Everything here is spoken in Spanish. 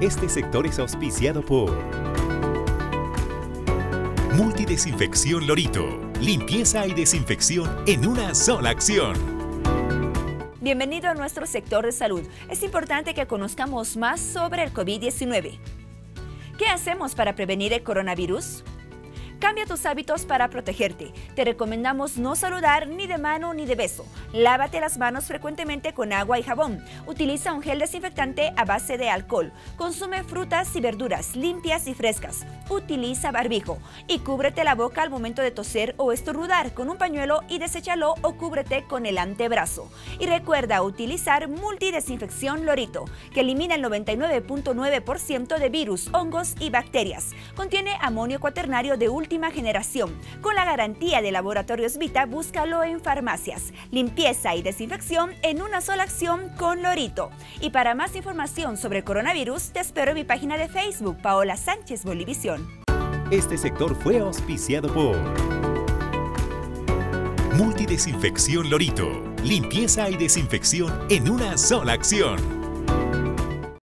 Este sector es auspiciado por Multidesinfección Lorito. Limpieza y desinfección en una sola acción. Bienvenido a nuestro sector de salud. Es importante que conozcamos más sobre el COVID-19. ¿Qué hacemos para prevenir el coronavirus? Cambia tus hábitos para protegerte. Te recomendamos no saludar ni de mano ni de beso. Lávate las manos frecuentemente con agua y jabón. Utiliza un gel desinfectante a base de alcohol. Consume frutas y verduras limpias y frescas. Utiliza barbijo y cúbrete la boca al momento de toser o estornudar con un pañuelo y deséchalo o cúbrete con el antebrazo. Y recuerda utilizar multidesinfección Lorito, que elimina el 99.9% de virus, hongos y bacterias. Contiene amonio cuaternario de última generación. Con la garantía de Laboratorios Vita, búscalo en farmacias. Limpieza y desinfección en una sola acción con Lorito. Y para más información sobre coronavirus, te espero en mi página de Facebook, Paola Sánchez Bolivisión. Este sector fue auspiciado por Multidesinfección Lorito. Limpieza y desinfección en una sola acción.